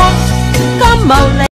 光，感冒嚟。